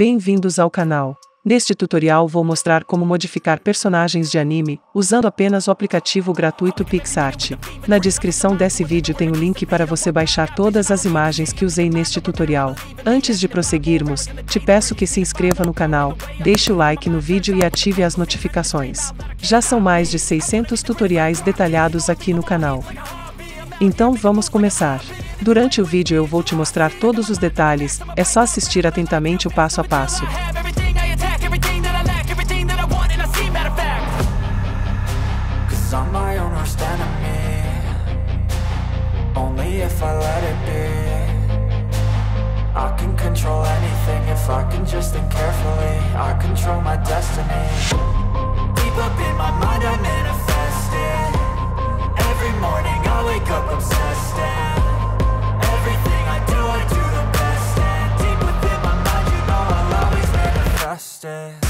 Bem-vindos ao canal. Neste tutorial vou mostrar como modificar personagens de anime, usando apenas o aplicativo gratuito PixArt. Na descrição desse vídeo tem o link para você baixar todas as imagens que usei neste tutorial. Antes de prosseguirmos, te peço que se inscreva no canal, deixe o like no vídeo e ative as notificações. Já são mais de 600 tutoriais detalhados aqui no canal. Então vamos começar. Durante o vídeo eu vou te mostrar todos os detalhes, é só assistir atentamente o passo a passo. I can control anything if I can just think carefully I control my destiny Deep up in my mind I manifest it Every morning I wake up obsessed and manifest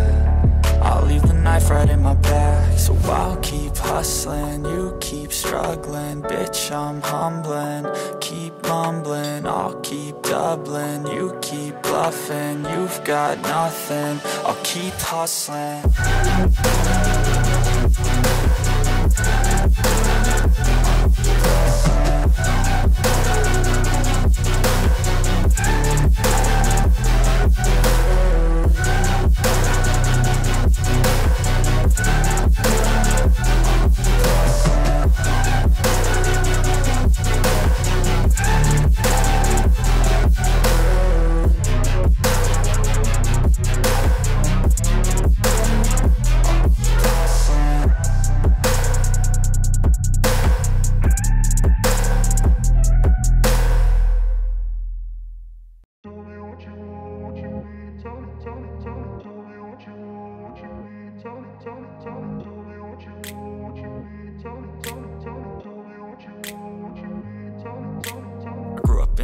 I'll keep hustling, you keep struggling. Bitch, I'm humbling, keep mumbling I'll keep doubling, you keep bluffing You've got nothing, I'll keep hustling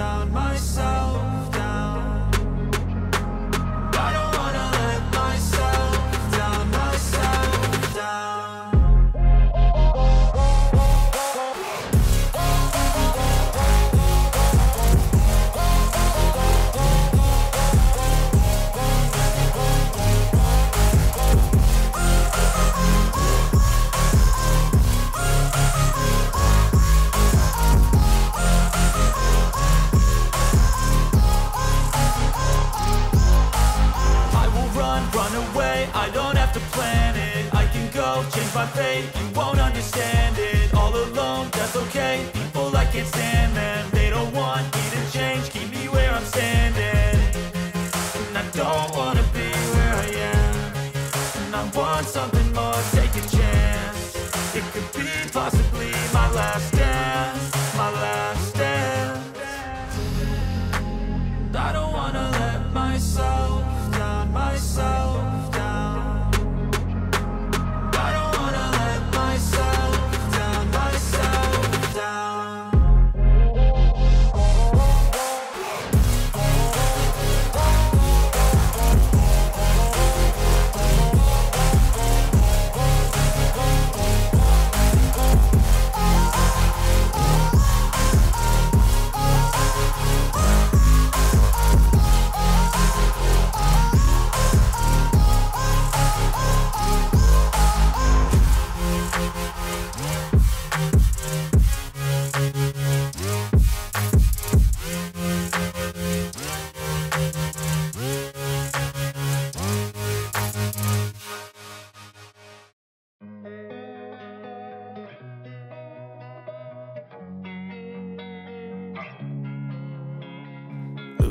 down, myself you won't understand it All alone, that's okay, people I can't stand them They don't want me to change, keep me where I'm standing. And I don't wanna be where I am. And I want something more, take a chance. It could be possibly my last dance My last dance. I don't wanna let myself down, myself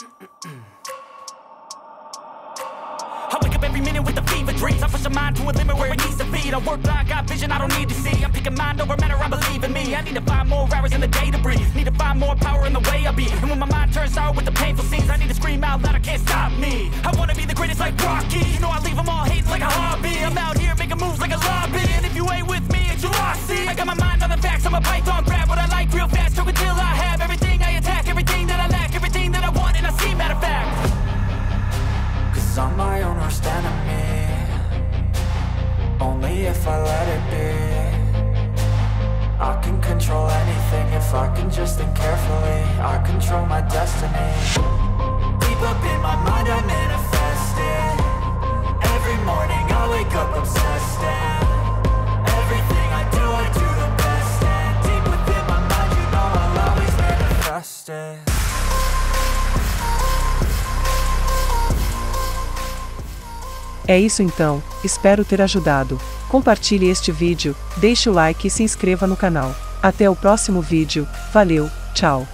I wake up every minute with a fever dreams. I push my mind to a limit where it needs to be. I work like I got vision I don't need to see. I'm picking mind over matter, I believe in me. I need to find more hours in the day to breathe. Need to find more power in the way I be. And when my mind turns out with the painful scenes, I need to scream out loud, I can't stop me. I wanna be the greatest like Rocky. You know I leave them all hating like a hobby. I'm out control my destiny Deep up in my mind I manifest it Every morning I wake up obsessed and Everything I do I do the best And deep within my mind you know I'll always manifest it É isso então, espero ter ajudado. Compartilhe este vídeo, deixe o like e se inscreva no canal. Até o próximo vídeo, valeu, tchau!